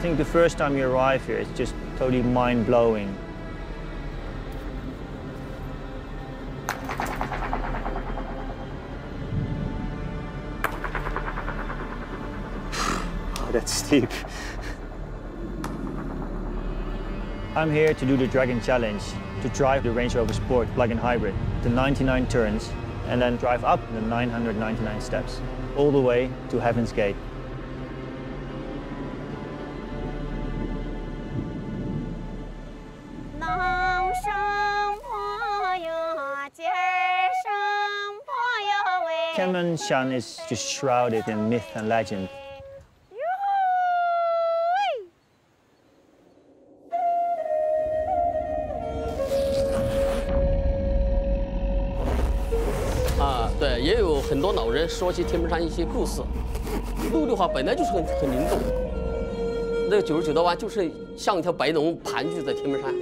I think the first time you arrive here, it's just totally mind-blowing. oh, that's steep. I'm here to do the Dragon Challenge, to drive the Range Rover Sport plug-in hybrid, the 99 turns, and then drive up the 999 steps, all the way to Heaven's Gate. Kermanshah is just shrouded in myth and legend. 啊，对，也有很多老人说起天门山一些故事。路的话本来就是很很灵动，那个九十九道弯就是像一条白龙盘踞在天门山。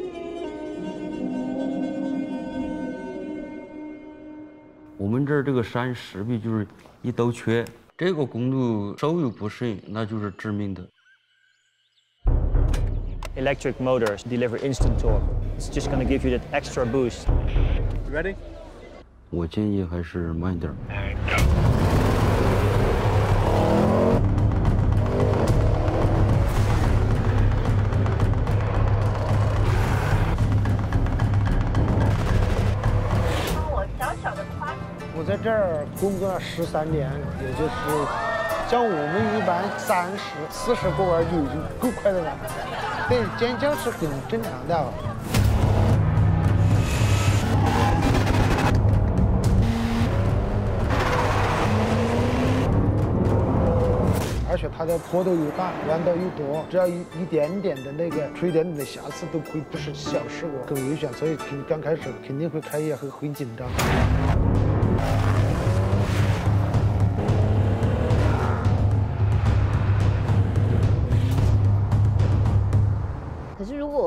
们这儿这个山石壁就是一刀缺，这个公路稍有不慎，那就是致命的。Electric motors deliver instant torque. It's just going to give you that extra boost. You ready? 我建议还是慢点工作了十三年，也就是像我们一般三十、四十过弯就已经够快的了，但尖叫是很正常的。而且它的坡度又大，弯道又多，只要一一点点的那个出一点点的瑕疵，都可以不是小事故，很危险。所以肯刚开始肯定会开业会很紧张。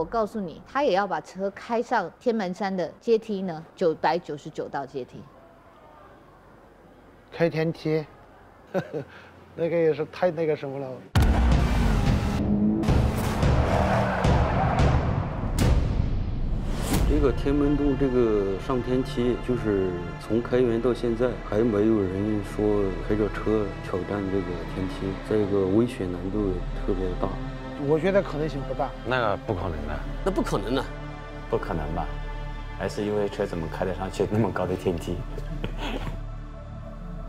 我告诉你，他也要把车开上天门山的阶梯呢？九百九十九道阶梯，开天梯，那个也是太那个什么了。这个天门洞这个上天梯，就是从开园到现在，还没有人说开着车挑战这个天梯，这个危险难度也特别大。我觉得可能性不大。那个不可能的，那不可能的，不可能吧？还是因为车怎么开得上去那么高的天梯？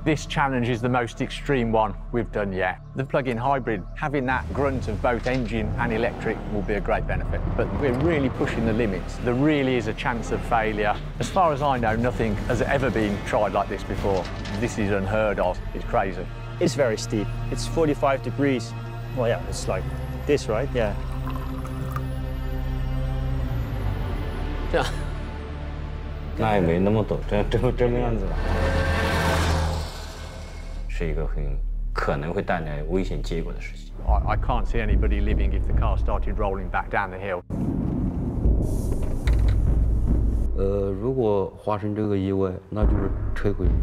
This challenge is the most extreme one we've done yet. The plug-in hybrid, having that grunt of both engine and electric will be a great benefit. But we're really pushing the limits. There really is a chance of failure. As far as I know, nothing has ever been tried like this before. This is unheard of. It's crazy. It's very steep. It's 45 degrees. Well, yeah, it's like this, right? Yeah. 这样。那也没那么陡，这这这么样子吧，是一个很可能会带来危险结果的事情。 I, I can't see anybody living if the car started rolling back down the hill. 呃，如果发生这个意外，那就是车毁人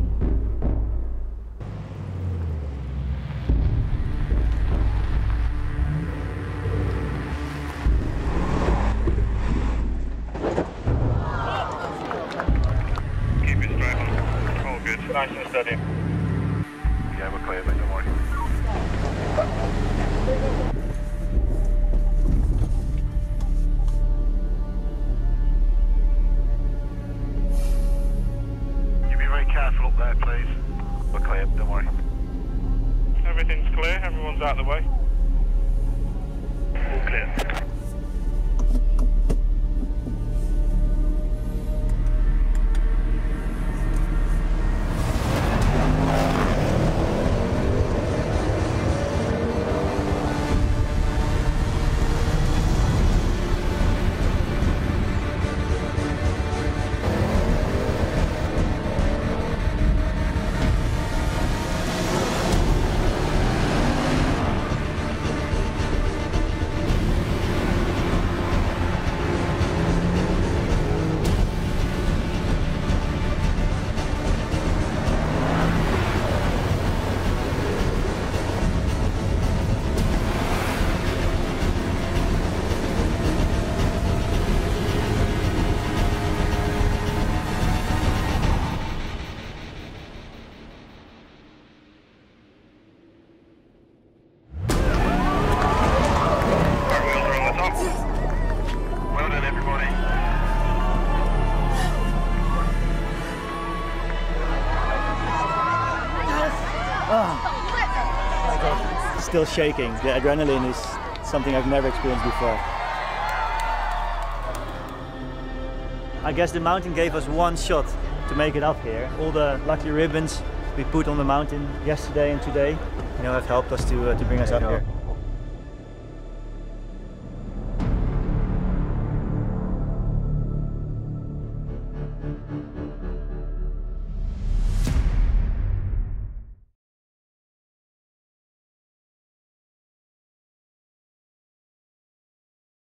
Nice and steady. Yeah, we're clear, mate, don't worry. You be very careful up there, please. We're clear, don't worry. Everything's clear, everyone's out of the way. Still shaking. The adrenaline is something I've never experienced before. I guess the mountain gave us one shot to make it up here. All the lucky ribbons we put on the mountain yesterday and today, you know, have helped us to, uh, to bring us up here.